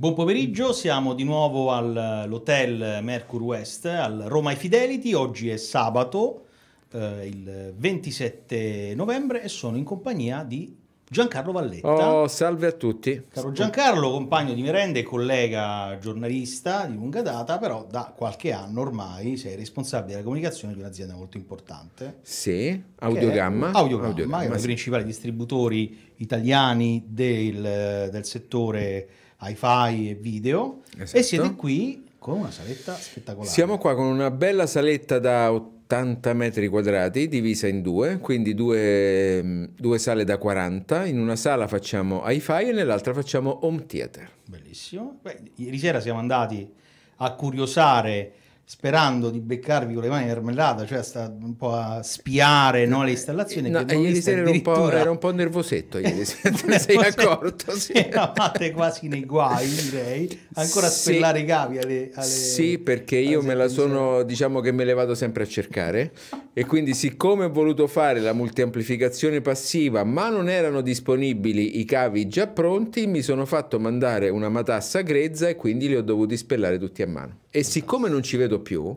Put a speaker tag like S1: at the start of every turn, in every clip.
S1: Buon pomeriggio, siamo di nuovo all'hotel Mercure West al Roma Fidelity. Oggi è sabato, eh, il 27 novembre, e sono in compagnia di Giancarlo Valletta.
S2: Oh, salve a tutti.
S1: Caro Giancarlo, compagno di merende, collega giornalista di lunga data, però da qualche anno ormai sei responsabile della comunicazione di un'azienda molto importante.
S2: Sì, Audiogamma.
S1: Audiogamma,
S2: Audiogamma,
S1: che è uno dei principali distributori italiani del, del settore hi-fi e video.
S2: Esatto.
S1: E siete qui con una saletta spettacolare.
S2: Siamo qua con una bella saletta da 80 metri quadrati divisa in due, quindi due, mh, due sale da 40. In una sala facciamo hi-fi e nell'altra facciamo home theater.
S1: Bellissimo. Beh, ieri sera siamo andati a curiosare sperando di beccarvi con le mani in marmellata, cioè sta un po' a spiare no, le installazioni.
S2: No, ieri sera ero un, po',
S1: addirittura-
S2: ero un po' nervosetto, ieri sera, te ne sei accorto? Sì.
S1: Eravate quasi nei guai, direi. Ancora a
S2: Sì.
S1: spellare i cavi alle, alle-
S2: Sì, perché io me la sono, diciamo che me le vado sempre a cercare e quindi siccome ho voluto fare la multiamplificazione passiva ma non erano disponibili i cavi già pronti, mi sono fatto mandare una matassa grezza e quindi li ho dovuti spellare tutti a mano. E siccome non ci vedo più,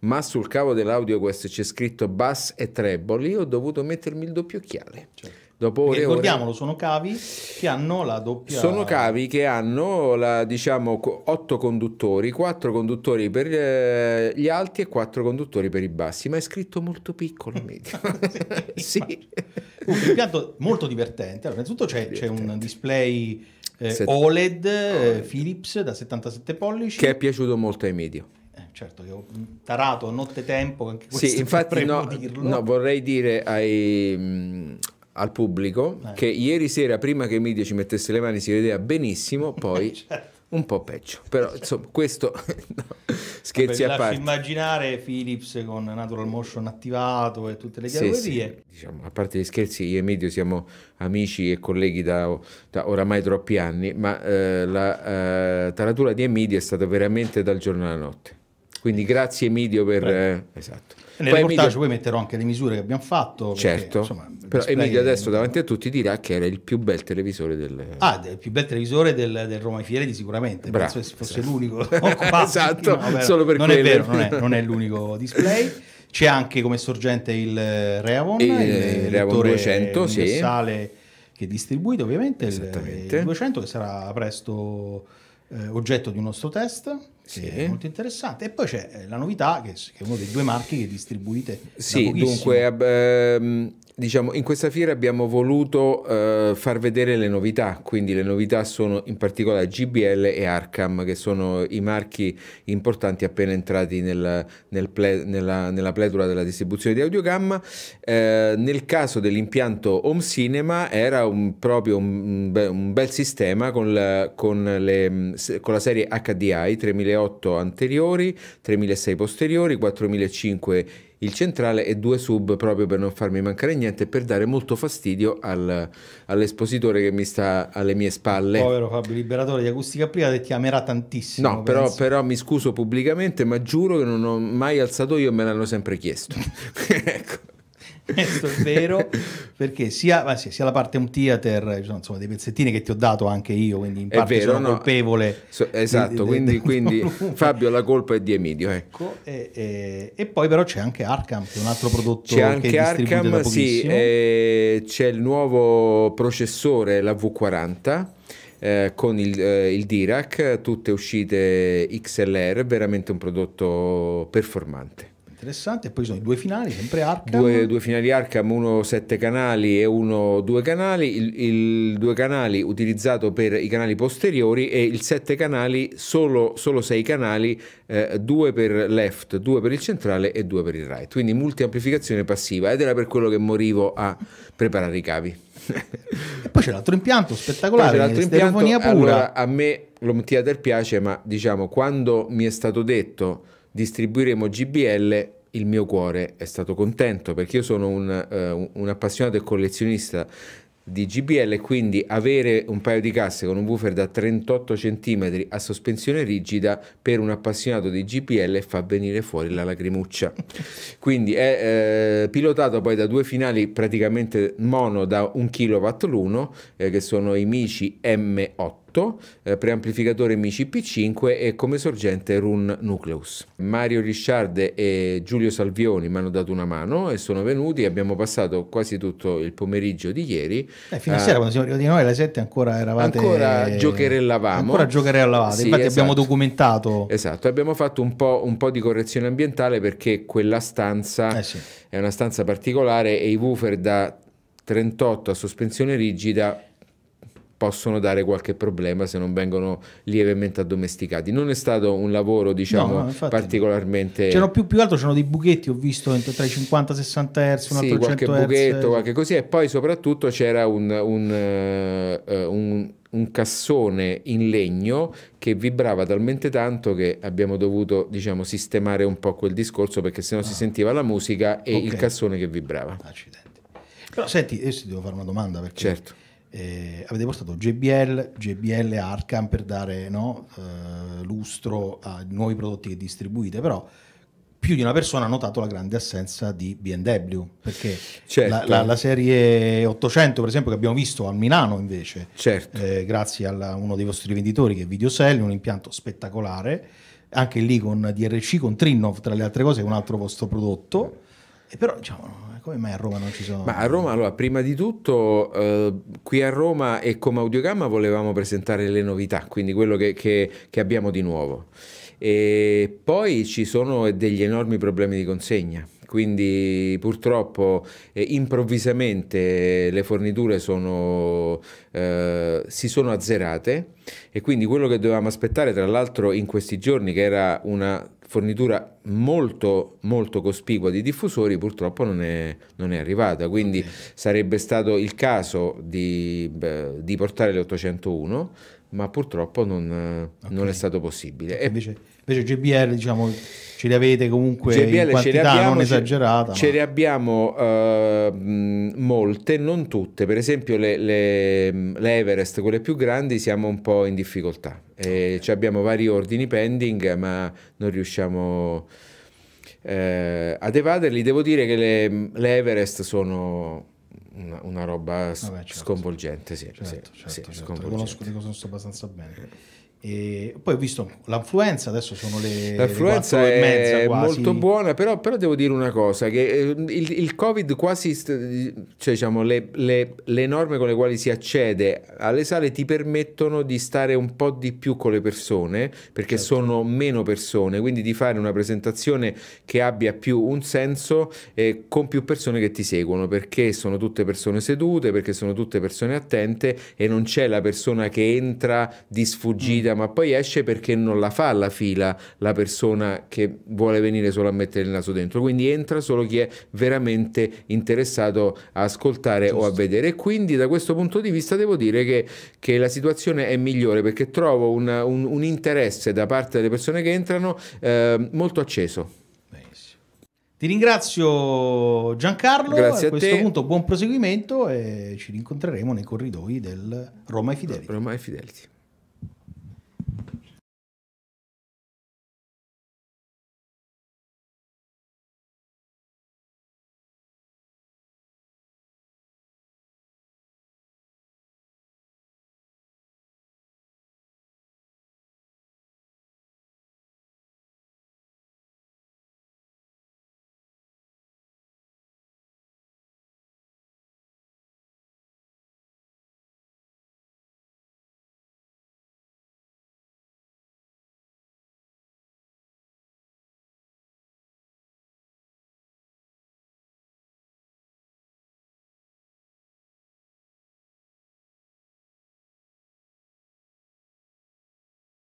S2: ma sul cavo dell'audio questo c'è scritto bass e treboli, ho dovuto mettermi il doppio occhiale.
S1: Certo.
S2: Dopo ore ore.
S1: ricordiamolo, sono cavi che hanno la doppia...
S2: Sono cavi che hanno la, diciamo co- otto conduttori, quattro conduttori per eh, gli alti e quattro conduttori per i bassi, ma è scritto molto piccolo medio. sì.
S1: Un impianto molto divertente. Allora, innanzitutto c'è, c'è un display eh,
S2: Set-
S1: OLED, eh, Philips da 77 pollici.
S2: Che è piaciuto molto ai medio.
S1: Eh, certo, che ho tarato a notte tempo, anche questo
S2: Sì, infatti no, no, vorrei dire ai, mh, al pubblico
S1: Eh.
S2: che ieri sera prima che Medio ci mettesse le mani si vedeva benissimo, poi
S1: Certo.
S2: Un po' peggio. Però insomma questo no, scherzi
S1: Vabbè,
S2: a parte.
S1: immaginare Philips con Natural Motion attivato e tutte le
S2: Sì,
S1: categorie.
S2: sì, diciamo, a parte gli scherzi, io e Emilio siamo amici e colleghi da, da oramai troppi anni, ma eh, la eh, taratura di Emilio è stata veramente dal giorno alla notte. Quindi grazie Emilio per... eh, esatto.
S1: Nel
S2: Poi
S1: reportage
S2: Emilio-
S1: poi metterò anche le misure che abbiamo fatto. perché,
S2: certo,
S1: insomma, il
S2: però
S1: display
S2: Emilio
S1: è-
S2: adesso davanti a tutti dirà che era il più bel televisore del...
S1: Ah, del più bel televisore del, del Roma Fieri sicuramente,
S2: Bravo,
S1: penso fosse
S2: esatto.
S1: l'unico occupato.
S2: Esatto,
S1: vabbè,
S2: solo per
S1: non è
S2: quello.
S1: vero, non è, non è l'unico display. C'è anche come sorgente il Reavon,
S2: Il
S1: il,
S2: Reavon
S1: lettore
S2: 200, sì.
S1: che distribuite ovviamente, il, il 200 che sarà presto eh, oggetto di un nostro test,
S2: Sì.
S1: che è molto interessante. E poi c'è eh, la novità, che, che è uno dei due marchi che distribuite
S2: Sì, dunque, ehm, diciamo, in questa fiera abbiamo voluto eh, far vedere le novità, quindi le novità sono in particolare GBL e Arkham, che sono i marchi importanti appena entrati nel- nel ple- nella, nella pletora della distribuzione di Audiogamma. Eh, nel caso dell'impianto Home Cinema era un- proprio un, un bel sistema con la, con le- con la serie HDI 3008 anteriori, 3006 posteriori, 4005 il centrale e due sub proprio per non farmi mancare niente e per dare molto fastidio al- all'espositore che mi sta alle mie spalle.
S1: Povero Fabio Liberatore di Acustica Applicata che ti amerà tantissimo.
S2: No, però, però mi scuso pubblicamente, ma giuro che non ho mai alzato io e me l'hanno sempre chiesto. ecco.
S1: Questo è vero, perché sia, ma sì, sia la parte home theater, insomma dei pezzettini che ti ho dato anche io, quindi in
S2: È
S1: parte
S2: vero,
S1: sono
S2: no.
S1: colpevole.
S2: So- esatto,
S1: di- di-
S2: quindi,
S1: del
S2: quindi. Fabio la colpa è di Emilio. Ecco.
S1: E, e- e poi però c'è anche Arkham, che è un altro prodotto
S2: C'è
S1: che
S2: anche Arkham, sì, eh, c'è il nuovo processore, la V40, eh, con il, eh, il Dirac, tutte uscite XLR, veramente un prodotto performante.
S1: Interessante, e poi ci sono i due finali, sempre Arkham.
S2: Due, due finali Arkham, uno 7 canali e uno 2 canali, il, il 2 canali utilizzato per i canali posteriori e il 7 canali solo, solo 6 canali, 2 per left, 2 per il centrale e 2 per il right, quindi multiamplificazione passiva ed era per quello che morivo a preparare i cavi.
S1: E poi c'è l'altro impianto spettacolare,
S2: l'altro impianto,
S1: pura.
S2: allora a me l'home theater piace, ma diciamo quando mi è stato detto distribuiremo GBL, il mio cuore è stato contento perché io sono un, eh, un- appassionato e collezionista di GBL e quindi avere un paio di casse con un woofer da 38 cm a sospensione rigida per un appassionato di GBL fa venire fuori la lacrimuccia. Quindi è eh, pilotato poi da due finali praticamente mono da un kW l'uno, eh, che sono i Mici M8 8, eh, preamplificatore MICI P5 e come sorgente Run Nucleus. Mario Risciarde e Giulio Salvioni mi hanno dato una mano e sono venuti, abbiamo passato quasi tutto il pomeriggio di ieri.
S1: Eh, fino a sera quando siamo arrivati noi alle 7 ancora eravate...
S2: Ancora giocherellavamo.
S1: Ancora giocherellavate, sì, infatti esatto. abbiamo documentato.
S2: Esatto, abbiamo fatto un po', un po', di correzione ambientale perché quella stanza eh sì. è una stanza particolare e i woofer da 38 a sospensione rigida possono dare qualche problema se non vengono lievemente addomesticati. Non è stato un lavoro, diciamo, no, particolarmente...
S1: C'erano più, più altro, c'erano dei buchetti, ho visto, tra i 50 e 60 Hz, un
S2: sì, qualche buchetto, qualche così, e poi soprattutto c'era un, un, uh, un, un, cassone in legno che vibrava talmente tanto che abbiamo dovuto, diciamo, sistemare un po' quel discorso perché sennò ah. si sentiva la musica e okay. il cassone che vibrava.
S1: Accidenti. Però senti, adesso ti devo fare una domanda perché...
S2: Certo
S1: eh, avete portato JBL, JBL Arkham per dare no, eh, lustro ai nuovi prodotti che distribuite, però più di una persona ha notato la grande assenza di BMW, perché certo. la, la, la, serie 800 per esempio che abbiamo visto a Milano invece,
S2: certo.
S1: eh, grazie a uno dei vostri venditori che è Videocell, un impianto spettacolare, anche lì con DRC, con Trinnov tra le altre cose, è un altro vostro prodotto, e però diciamo come mai a Roma non ci sono?
S2: Ma a Roma, allora, prima di tutto, eh, qui a Roma e come Audiogamma volevamo presentare le novità, quindi quello che, che, che abbiamo di nuovo. E poi ci sono degli enormi problemi di consegna quindi purtroppo eh, improvvisamente le forniture sono, eh, si sono azzerate e quindi quello che dovevamo aspettare tra l'altro in questi giorni che era una fornitura molto molto cospicua di diffusori purtroppo non è, non è arrivata quindi okay. sarebbe stato il caso di, di portare le 801 ma purtroppo non, okay. non è stato possibile.
S1: Invece, invece GBL diciamo ce li avete comunque JBL in quantità abbiamo, non esagerata.
S2: Ce, ma... ne abbiamo uh, molte, non tutte. Per esempio le, le, le, Everest, quelle più grandi, siamo un po' in difficoltà. Okay. abbiamo vari ordini pending, ma non riusciamo eh, ad evaderli. Devo dire che le, le Everest sono una, una roba Vabbè, certo. sconvolgente. Sì,
S1: certo, sì, certo, sì, certo. sconvolgente. conosco di cosa sto abbastanza bene. E poi ho visto l'affluenza, adesso sono le
S2: L'affluenza le è molto buona, però, però, devo dire una cosa, che eh, il, il Covid quasi, cioè diciamo, le, le, le, norme con le quali si accede alle sale ti permettono di stare un po' di più con le persone, perché certo. sono meno persone, quindi di fare una presentazione che abbia più un senso eh, con più persone che ti seguono, perché sono tutte persone sedute, perché sono tutte persone attente e non c'è la persona che entra di sfuggita. Mm guida, ma poi esce perché non la fa la fila la persona che vuole venire solo a mettere il naso dentro. Quindi entra solo chi è veramente interessato a ascoltare Giusto. o a vedere. E quindi da questo punto di vista devo dire che, che la situazione è migliore perché trovo una, un, un, interesse da parte delle persone che entrano eh, molto acceso.
S1: Ti ringrazio Giancarlo,
S2: Grazie
S1: a, a questo te. punto buon proseguimento e ci rincontreremo nei corridoi del Roma e Fidelity.
S2: Roma e Fidelity.